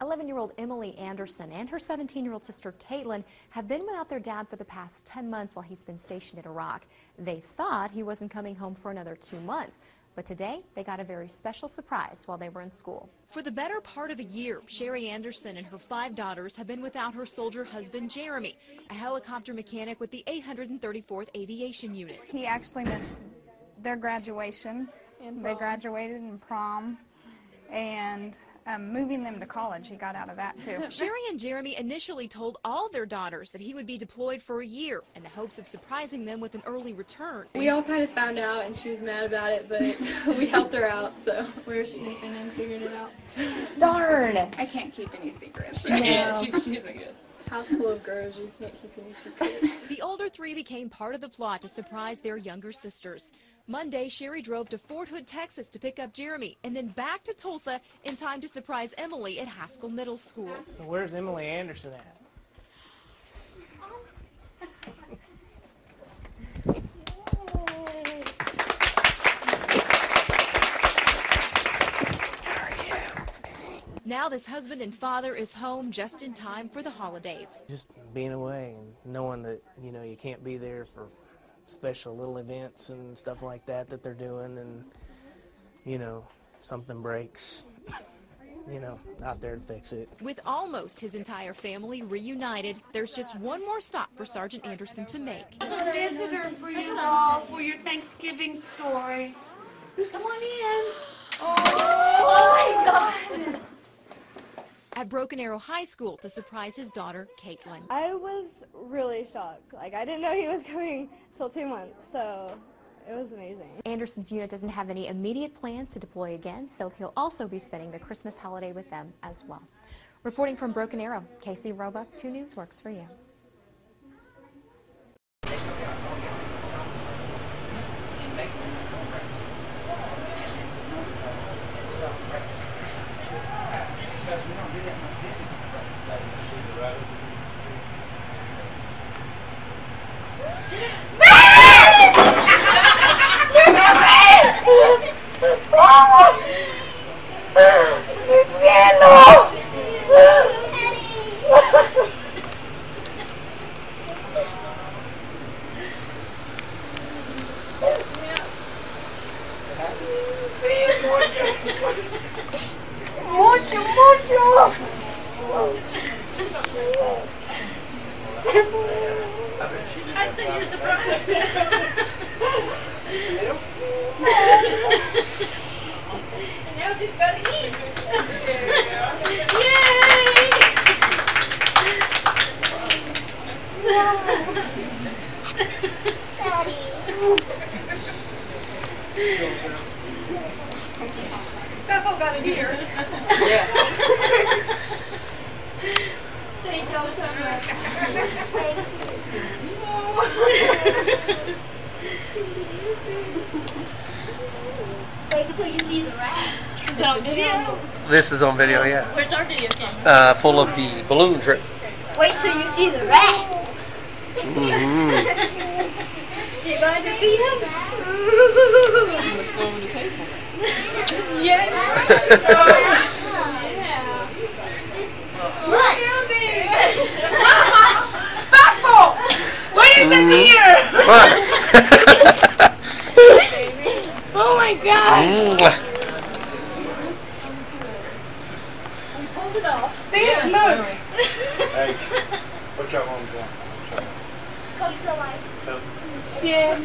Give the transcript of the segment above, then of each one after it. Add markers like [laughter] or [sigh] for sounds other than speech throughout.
11-year-old Emily Anderson and her 17-year-old sister Caitlin have been without their dad for the past 10 months while he's been stationed in Iraq. They thought he wasn't coming home for another two months. But today, they got a very special surprise while they were in school. For the better part of a year, Sherry Anderson and her five daughters have been without her soldier husband, Jeremy, a helicopter mechanic with the 834th Aviation Unit. He actually missed their graduation. They graduated in prom and um, moving them to college, he got out of that too. [laughs] Sherry and Jeremy initially told all their daughters that he would be deployed for a year in the hopes of surprising them with an early return. We all kind of found out and she was mad about it, but [laughs] we helped her out, so we were snooping and figuring it out. Darn! I can't keep any secrets. Yeah, she, she isn't good. House full of girls, you can't keep any secrets. The older three became part of the plot to surprise their younger sisters. Monday, Sherry drove to Fort Hood, Texas to pick up Jeremy and then back to Tulsa in time to surprise Emily at Haskell Middle School. So where's Emily Anderson at? Now this husband and father is home just in time for the holidays. Just being away and knowing that, you know, you can't be there for special little events and stuff like that that they're doing and, you know, something breaks, you know, out there to fix it. With almost his entire family reunited, there's just one more stop for Sergeant Anderson to make. a visitor for you all for your Thanksgiving story. Come on in. Oh, my God. At Broken Arrow High School to surprise his daughter, Caitlin. I was really shocked. Like, I didn't know he was [laughs] coming till two months, so it was amazing. Anderson's unit doesn't have any immediate plans to deploy again, so he'll also be spending the Christmas holiday with them as well. Reporting from Broken Arrow, Casey Roebuck, 2 News works for you. Mucho, mucho. I think you're surprised. now she's got to eat. Bethel here. Yeah. Thank y'all so much. Wait till you see the rat. Is that on video? This is on video, yeah. Where's our video camera? Uh, full of the balloon trip. Wait till you see the rat. Mhm. You going to see him? Yes. Mm-hmm. What? Bethel! What is Mhm. this here? What? oh my god! Mm. We pulled it off. See it? Look. Hey, what y'all want to do? Yeah. And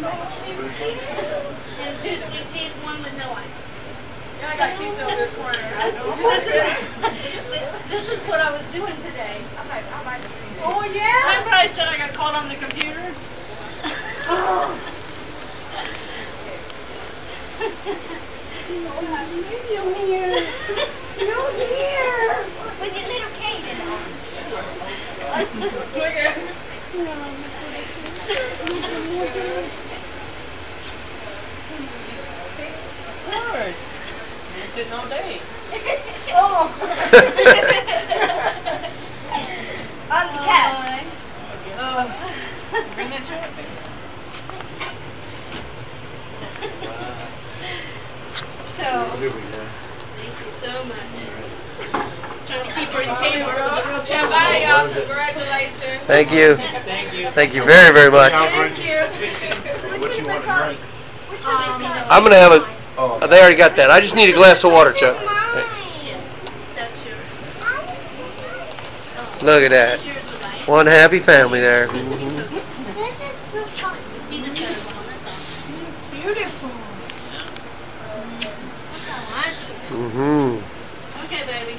two sweet teas, one with no ice. I got two so good corner. [laughs] This is what I was doing today. Oh yeah? I probably said I got called on the computer. You don't have medium here. No here. With your little cane in Of course. Been sitting all day. oh. [laughs] On the couch. Oh. Bring that chair up there. So, thank you so much. Trying to keep her Thank you. Thank you very, very much. What you want to drink? I'm gonna have a. oh, They already got that. I just need a glass of water, Chuck. Thanks. Look at that. One happy family there. Mhm. Beautiful. Mhm. Okay, baby.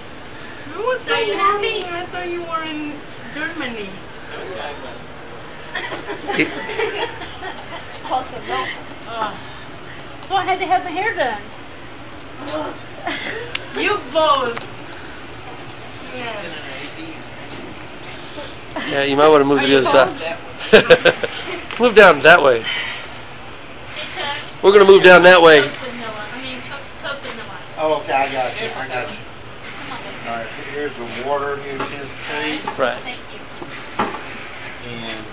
You were so happy. I thought you were in Germany. He- [laughs] So I had to have my hair done. you both. Yeah, yeah, you might want to move to the other side. [laughs] move down that way. We're gonna move down that way. I mean, Coke, Coke vanilla. Oh, okay, I got you, I got you. All right, here's the water, here's his treat, Right. Thank you. and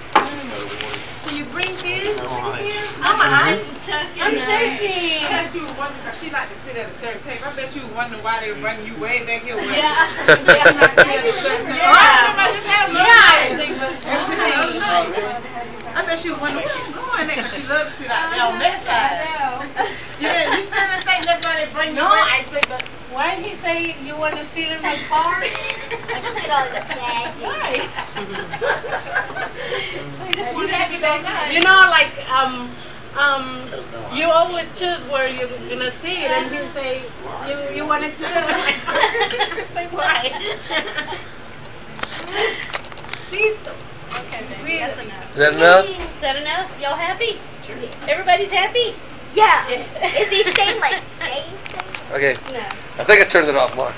Can you bring kids All right. here? I'm, I'm chucking. I'm shaking. I bet you was wondering, cause she like to sit at a certain table. I bet you was wondering why they mm. were bringing you way back here. Way. Yeah. [laughs] [laughs] She like to sit at a certain table. Yeah. Oh, I remember I just had a little Yeah, I night. think that's Every day, other night. I bet she was wondering where she going there, cause she loves to sit out there on that side. [laughs] Yeah, you kind of think that's why they bring you No. I think, but why did he say you want to sit in my car? [laughs] I just thought it was Why? I just wanted to be back. You know, like, um, um, you always choose where you're gonna sit, and you say, you, you want to sit in my [laughs] car. Say why? See? Okay, baby, that's enough. Is that enough? Is that enough? Y'all happy? Everybody's happy? Yeah. Is he saying like Okay. No. I think I turned it off, Mark.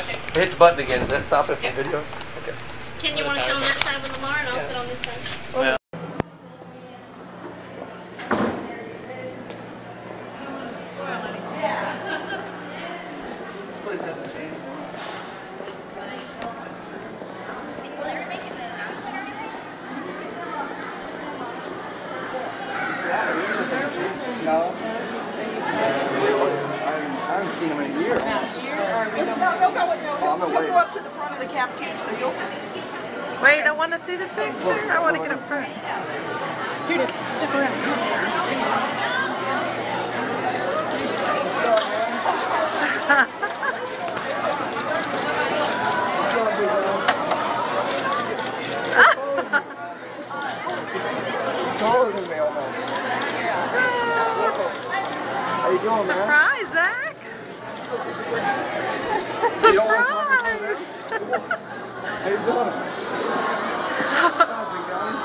Okay. Hit the button again. Does that stop it from video? Okay. Ken, you want to sit on that side with Lamar, and I'll sit on this side? [laughs] No. I haven't seen him in a year. Wait, I want to see the picture. I want to get up front. Here it is. Step around. Taller than me almost. [laughs] How you doing, man? Surprise, Zach. You don't want to talk about this? How you doing? How's it going?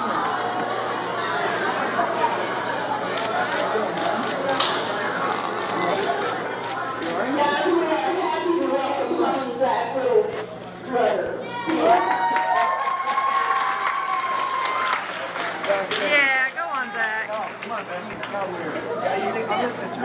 Yeah, go on, Zach. Oh, come on, man. It's not weird. Yeah, you think I'm listening to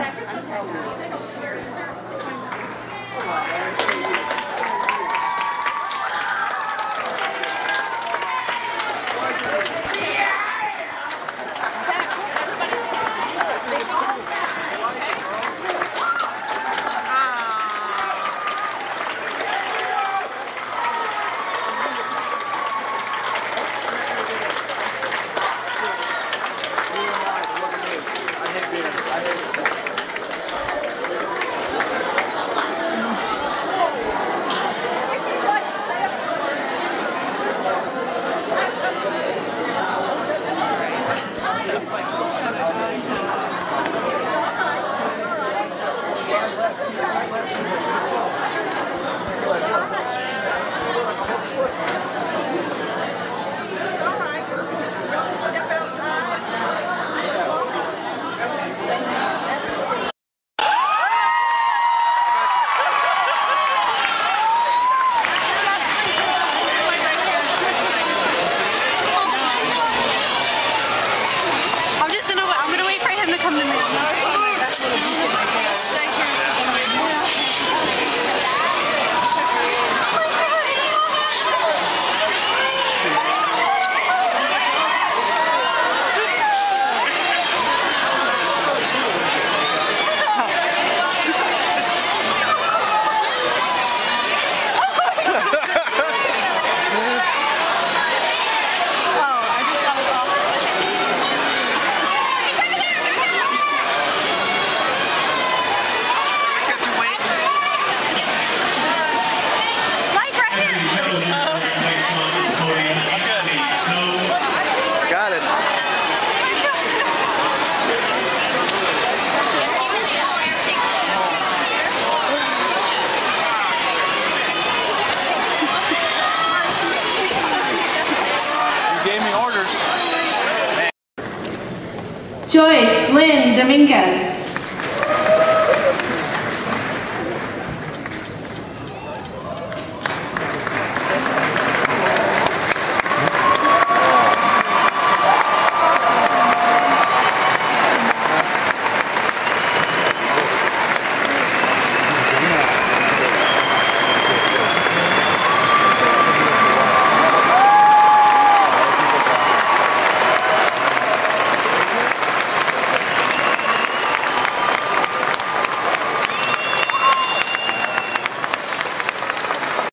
Dominguez.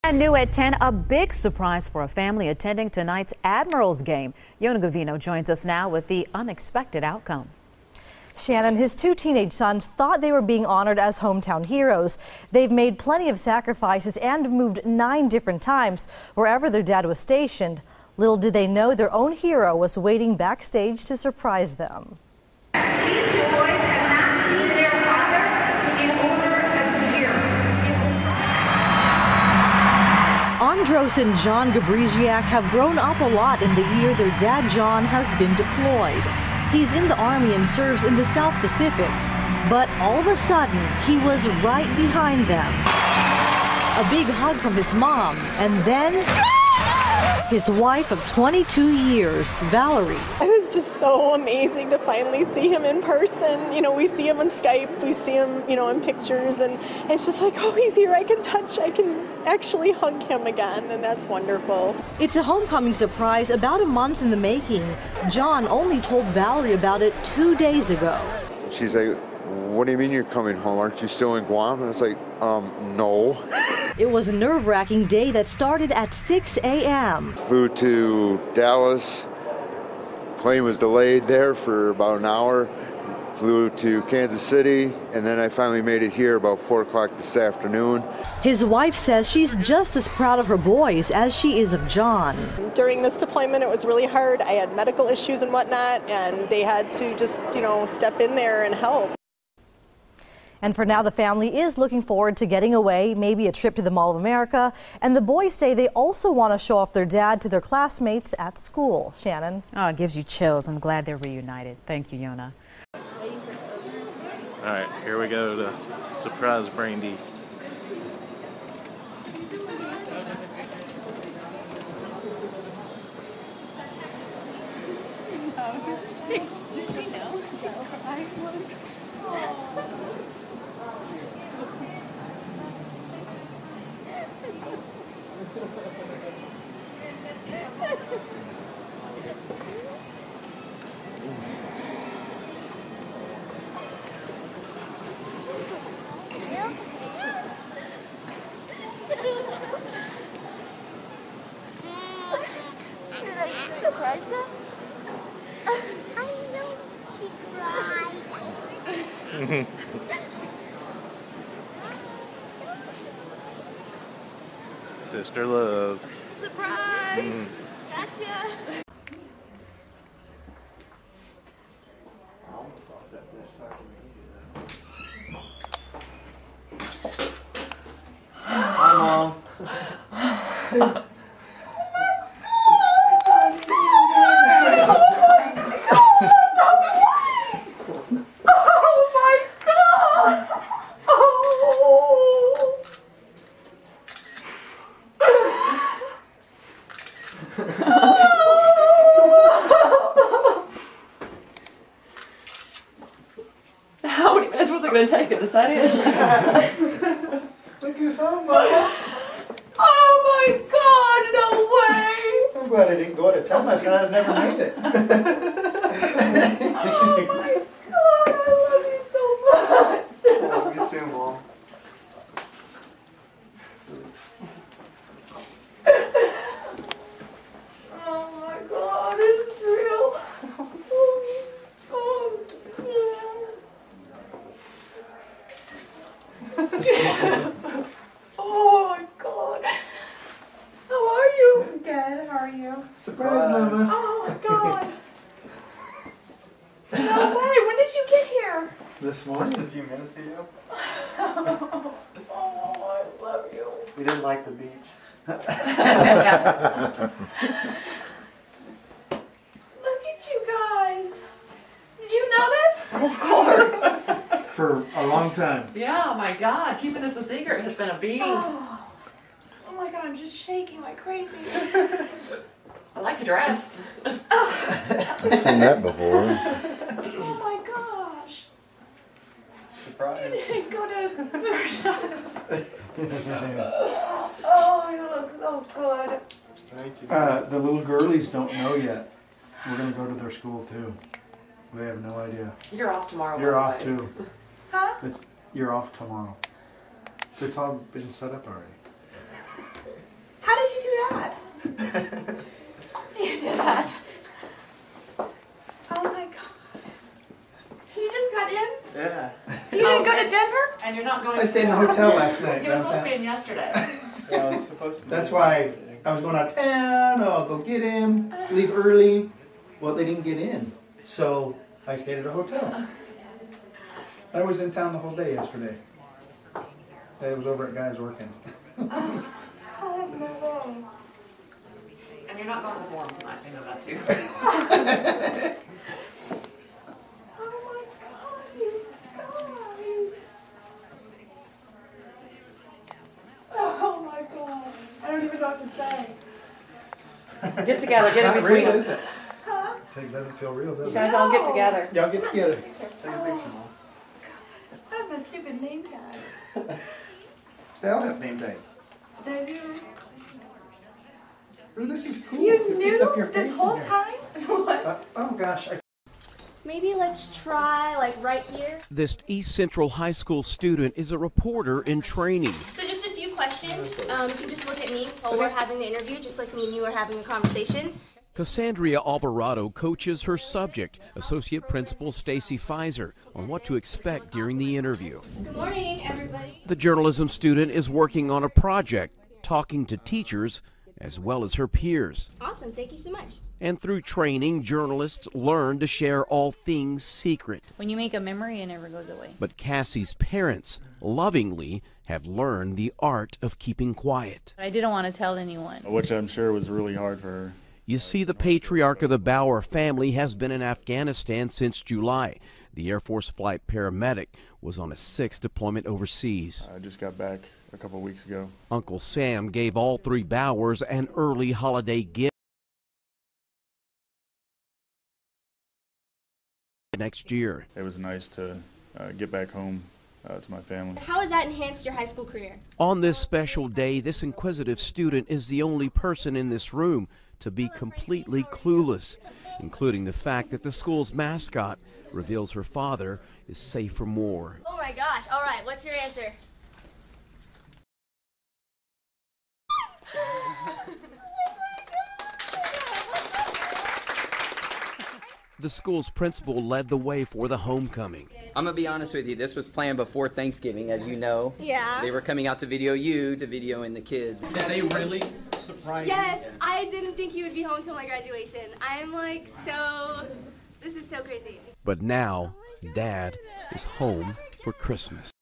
And new at 10, a big surprise for a family attending tonight's Admirals game. Yona Gavino joins us now with the unexpected outcome. Shannon, his two teenage sons thought they were being honored as hometown heroes. They've made plenty of sacrifices and moved nine different times wherever their dad was stationed. Little did they know their own hero was waiting backstage to surprise them. Andros and John Gabriziak have grown up a lot in the year their dad John has been deployed. He's in the Army and serves in the South Pacific. But all of a sudden, he was right behind them. A big hug from his mom, and then his wife of 22 years, Valerie. It was just so amazing to finally see him in person. You know, we see him on Skype, we see him, you know, in pictures, and it's just like, oh, he's here. I can touch, I can actually hug him again, and that's wonderful. It's a homecoming surprise about a month in the making. John only told Valerie about it two days ago. She's like, what do you mean you're coming home? Aren't you still in Guam? And I was like, um, no. [laughs] It was a nerve wracking day that started at 6 a.m. Flew to Dallas. Plane was delayed there for about an hour. Flew to Kansas City, and then I finally made it here about 4 o'clock this afternoon. His wife says she's just as proud of her boys as she is of John. During this deployment, it was really hard. I had medical issues and whatnot, and they had to just, you know, step in there and help. And for now, the family is looking forward to getting away, maybe a trip to the Mall of America. And the boys say they also want to show off their dad to their classmates at school. Shannon. Oh, it gives you chills. I'm glad they're reunited. Thank you, Yona. All right, here we go to surprise Brandy. I know she cried. [laughs] Sister love. Surprise! Mm. Gotcha! Hi, Mom. Oh my god! Oh! How many minutes was it going to take it? Thank you so much. oh my god, no way! I'm glad I didn't go to last night. I'd never made it. [laughs] Oh my god, I love you so much! Oh, good seeing Mom. Oh my god, it's real! Oh, yeah. oh my god! How are you? Good, how are you? Surprise, Mama. Oh my god! No way, when did you get here? This morning. Just a few minutes ago. oh, I love you. We didn't like the beach. Look at you guys. Did you know that? Of course. For a long time. yeah, my God, keeping this a secret has been a beating. Oh. oh my god, I'm just shaking like crazy. I like your dress. [laughs] I've seen that before. Oh my gosh. Surprise. You [laughs] didn't go to [laughs] Oh, you look so good. Thank you. Uh, the little girlies don't know yet. We're gonna go to their school too. They have no idea. You're off tomorrow. You're off way. too. [laughs] Huh? It's, you're off tomorrow. It's all been set up already. How did you do that? [laughs] you did that. Oh my god. You just got in? Yeah. You didn't go to Denver? And you're not going. I stayed in the hotel last night. You were supposed to be in yesterday. [laughs] Yeah, I was supposed to. That's why I was going out of town. Oh, I'll go get him. Leave early. Well, they didn't get in, so I stayed at a hotel. I was in town the whole day yesterday. I was over at guys working. Oh no way. And you're not going to the forum tonight. I know that too. [laughs] Oh my god, you guys. Oh my god. I don't even know what to say. Get together. Get in between real, them. is it? It doesn't feel real, does You it? guys all get together. Y'all get together. Take a picture, Mom. I have that stupid name tag. [laughs] They all have name tags. They do. Ooh, this is cool. You picks up your knew face this in whole here. time? [laughs] What? Uh, oh gosh, I Maybe let's try like right here. This East Central High School student is a reporter in training. So just a few questions. Um, you can just look at me while we're having the interview, just like me and you are having a conversation. Cassandra Alvarado coaches her subject, Associate Principal Stacy Pfizer, on what to expect during the interview. Good morning, everybody. The journalism student is working on a project, talking to teachers as well as her peers. Awesome. Thank you so much. And through training, journalists learn to share all things secret. When you make a memory, it never goes away. But Cassie's parents, lovingly, have learned the art of keeping quiet. I didn't want to tell anyone. Which I'm sure was really hard for her. You see, the patriarch of the Bauer family has been in Afghanistan since July. The Air Force flight paramedic was on a sixth deployment overseas. I just got back a couple weeks ago. Uncle Sam gave all three Bowers an early holiday gift next year. It was nice to uh, get back home uh, to my family. How has that enhanced your high school career? On this special day, this inquisitive student is the only person in this room to be completely clueless, including the fact that the school's mascot reveals her father is safe from war. Oh my gosh. All right. What's your answer? The school's principal led the way for the homecoming. I'm gonna be honest with you. This was planned before Thanksgiving, as you know. Yeah. They were coming out to video you, to video in the kids. Did they really surprise Yes, I didn't think he would be home till my graduation. I'm like so. This is so crazy. But now, Dad is home for Christmas.